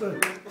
对